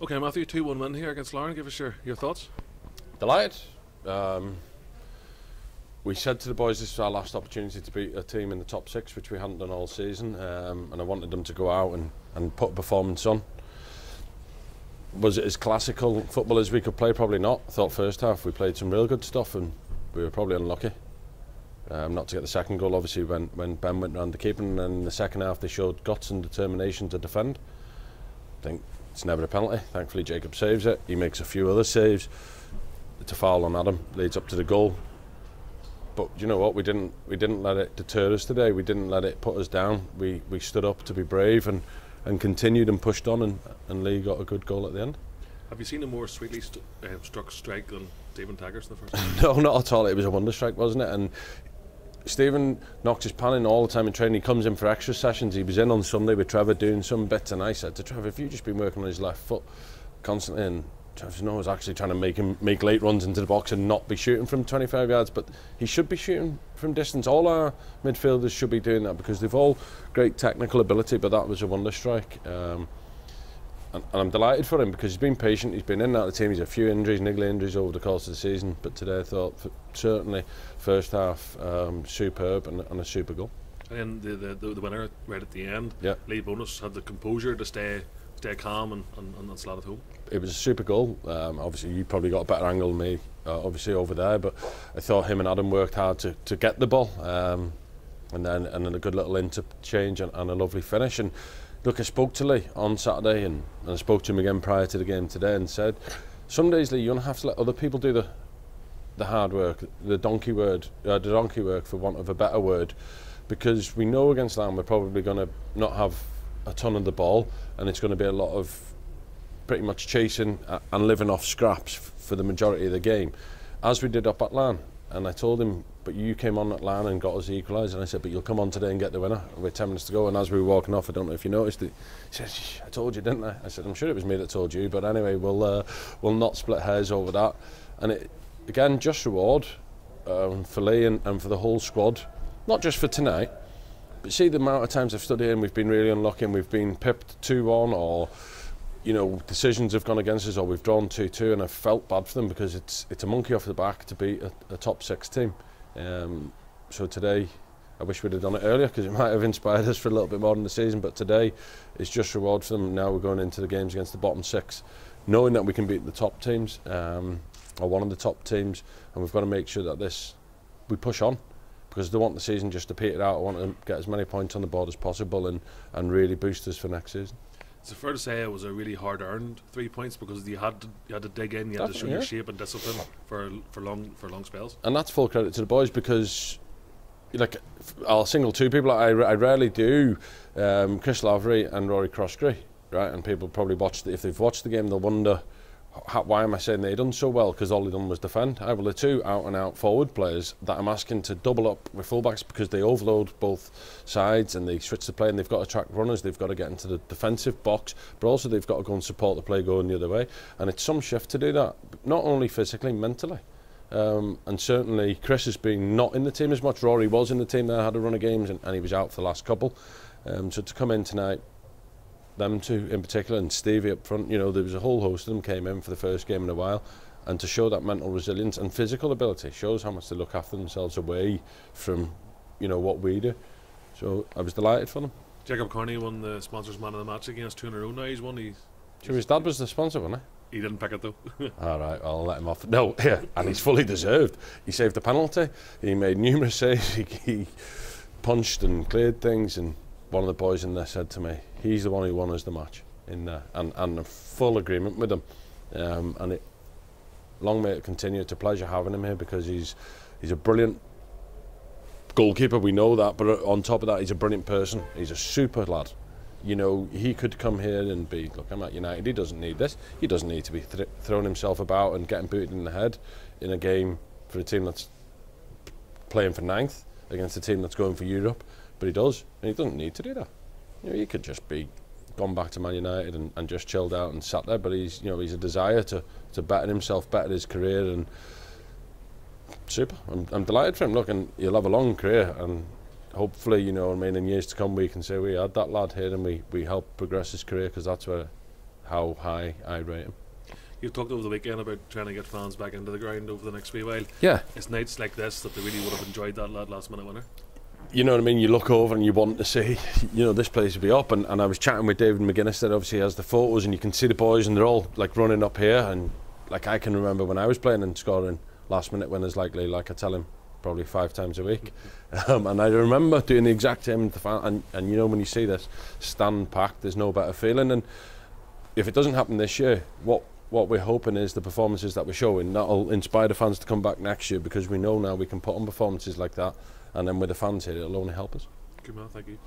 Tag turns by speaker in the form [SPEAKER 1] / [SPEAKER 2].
[SPEAKER 1] Okay, Matthew, 2 1 win here against Larne. Give us your, your thoughts.
[SPEAKER 2] Delighted. Um, we said to the boys this was our last opportunity to beat a team in the top six, which we hadn't done all season, um, and I wanted them to go out and, and put a performance on. Was it as classical football as we could play? Probably not. I thought first half we played some real good stuff and we were probably unlucky. Um, not to get the second goal, obviously, when, when Ben went round the keeper, and in the second half they showed guts and determination to defend. I think it's never a penalty. Thankfully, Jacob saves it. He makes a few other saves. It's a foul on Adam, leads up to the goal. But you know what? We didn't we didn't let it deter us today. We didn't let it put us down. We we stood up to be brave and, and continued and pushed on, and, and Lee got a good goal at the end.
[SPEAKER 1] Have you seen a more sweetly st- uh, struck strike than Stephen Teggart in the first half?
[SPEAKER 2] no, not at all. It was a wonder strike, wasn't it? And Stephen knocks his pan in all the time in training. He comes in for extra sessions. He was in on Sunday with Trevor doing some bits, and I said to Trevor, "If you've just been working on his left foot constantly, and Trevor no, was actually trying to make him make late runs into the box and not be shooting from 25 yards, but he should be shooting from distance. All our midfielders should be doing that because they've all great technical ability, but that was a wonder strike." Um, and, and I'm delighted for him because he's been patient, he's been in and out of the team, he's had a few injuries, niggle injuries over the course of the season, but today I thought for, certainly first half um, superb and, and a super goal.
[SPEAKER 1] And the, the, the winner right at the end,
[SPEAKER 2] yeah.
[SPEAKER 1] Lee Bonus had the composure to stay stay calm and, and, and slot it home.
[SPEAKER 2] It was a super goal. Um, obviously, you probably got a better angle than me, uh, obviously, over there, but I thought him and Adam worked hard to, to get the ball. Um, and then and then a good little interchange and, and a lovely finish and look, I spoke to Lee on Saturday and, and I spoke to him again prior to the game today and said, some days, Lee, you're going to have to let other people do the the hard work, the donkey word, uh, the donkey work for want of a better word, because we know against Larne we're probably going to not have a ton of the ball and it's going to be a lot of pretty much chasing and living off scraps for the majority of the game, as we did up at Larne. And I told him, but you came on at Larne and got us the equaliser. And I said, but you'll come on today and get the winner with 10 minutes to go. And as we were walking off, I don't know if you noticed it, he said, I told you, didn't I? I said, I'm sure it was me that told you. But anyway, we'll, uh, we'll not split hairs over that. And it, again, just reward um, for Lee and, and for the whole squad, not just for tonight, but see the amount of times I've stood here and we've been really unlucky and we've been pipped 2-1 or you know, decisions have gone against us or we've drawn 2-2 and I've felt bad for them because it's it's a monkey off the back to beat a, a top six team. Um, so today, I wish we'd have done it earlier because it might have inspired us for a little bit more in the season. But today is just reward for them. Now we're going into the games against the bottom six, knowing that we can beat the top teams um, or one of the top teams, and we've got to make sure that this we push on because they want the season just to peter out. I want to get as many points on the board as possible and, and really boost us for next season.
[SPEAKER 1] Is it fair to say it was a really hard earned three points because you had to, you had to dig in, you had Definitely, to show yeah. your shape and discipline for for long for long spells.
[SPEAKER 2] And that's full credit to the boys because, like, I'll single two people. I, I rarely do. Um, Chris Lavery and Rory Crossgrey, right? And people probably watched if they've watched the game, they'll wonder how, why am I saying they done so well? Because all they done was defend. I have the two out and out forward players that I'm asking to double up with fullbacks because they overload both sides and they switch the play and they've got to track runners. They've got to get into the defensive box, but also they've got to go and support the play going the other way. And it's some shift to do that, not only physically, mentally. Um, and certainly Chris has been not in the team as much. Rory was in the team there, had a run of games, and, and he was out for the last couple. Um, so to come in tonight, them two in particular, and Stevie up front, you know, there was a whole host of them came in for the first game in a while. And to show that mental resilience and physical ability shows how much they look after themselves away from, you know, what we do. So I was delighted for them.
[SPEAKER 1] Jacob Carney won the sponsors man of the match against two in a row now. He's won. He's,
[SPEAKER 2] sure, his dad was the sponsor, wasn't
[SPEAKER 1] he? He didn't pick it though.
[SPEAKER 2] All right, I'll let him off. No, yeah, and he's fully deserved. He saved the penalty. He made numerous saves. He, he punched and cleared things, and one of the boys in there said to me, he's the one who won us the match in there, and and a full agreement with him. Um, and it, long may it continue. It's a pleasure having him here because he's he's a brilliant goalkeeper. We know that, but on top of that, he's a brilliant person. He's a super lad. You know, he could come here and be, look, I'm at United. He doesn't need this. He doesn't need to be th throwing himself about and getting booted in the head in a game for a team that's playing for ninth against a team that's going for Europe. But he does, and he doesn't need to do that. You know, he could just be gone back to Man United and, and just chilled out and sat there. But he's, you know, he's a desire to to better himself, better his career, and super. I'm, I'm delighted for him. Look, and he'll have a long career, and hopefully, you know, I mean, in years to come, we can say we had that lad here and we we helped progress his career because that's where how high I rate him.
[SPEAKER 1] You talked over the weekend about trying to get fans back into the ground over the next wee while.
[SPEAKER 2] Yeah.
[SPEAKER 1] It's nights like this that they really would have enjoyed that lad last minute winner.
[SPEAKER 2] you know what I mean, you look over and you want to see, you know, this place will be up. And, and I was chatting with David McGuinness that obviously has the photos and you can see the boys and they're all like running up here. And like I can remember when I was playing and scoring last minute winners likely, like I tell him probably five times a week. Um, and I remember doing the exact same. And, and you know, when you see this stand packed, there's no better feeling. And if it doesn't happen this year, what what we're hoping is the performances that we're showing that'll inspire the fans to come back next year because we know now we can put on performances like that and then with the fans here it'll only help us.
[SPEAKER 1] Good man, thank you.